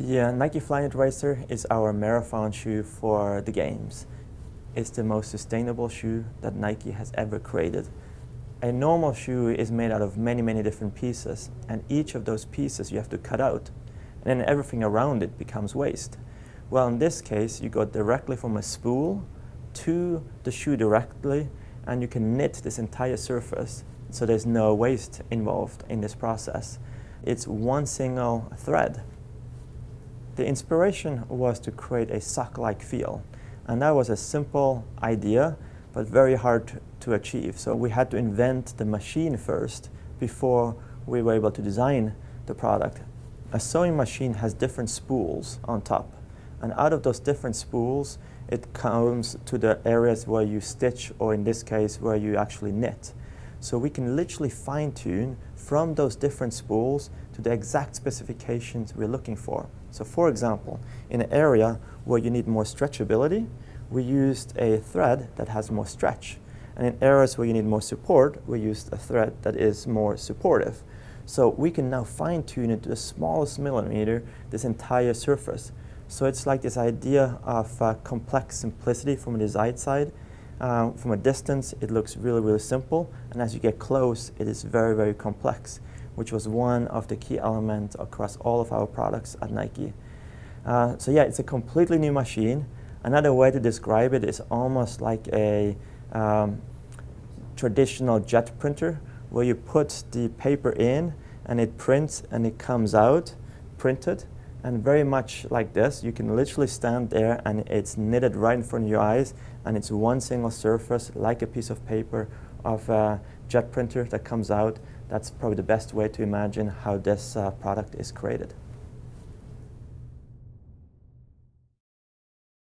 The uh, Nike Flyknit Racer is our marathon shoe for the games. It's the most sustainable shoe that Nike has ever created. A normal shoe is made out of many, many different pieces, and each of those pieces you have to cut out, and then everything around it becomes waste. Well, in this case, you go directly from a spool to the shoe directly, and you can knit this entire surface, so there's no waste involved in this process. It's one single thread the inspiration was to create a sock-like feel. And that was a simple idea, but very hard to, achieve. So we had to invent the machine first before we were able to design the product. A sewing machine has different spools on top. And out of those different spools, it comes to the areas where you stitch, or in this case, where you actually knit. So we can literally fine tune from those different spools to the exact specifications we're looking for. So for example, in an area where you need more stretchability, we used a thread that has more stretch. And in areas where you need more support, we used a thread that is more supportive. So we can now fine tune it to the smallest millimeter this entire surface. So it's like this idea of uh, complex simplicity from a design side uh, from a distance, it looks really, really simple, and as you get close, it is very, very complex, which was one of the key elements across all of our products at Nike. Uh, so yeah, it's a completely new machine. Another way to describe it is almost like a um, traditional jet printer, where you put the paper in, and it prints, and it comes out printed, and very much like this, you can literally stand there and it's knitted right in front of your eyes and it's one single surface like a piece of paper of a jet printer that comes out. That's probably the best way to imagine how this uh, product is created.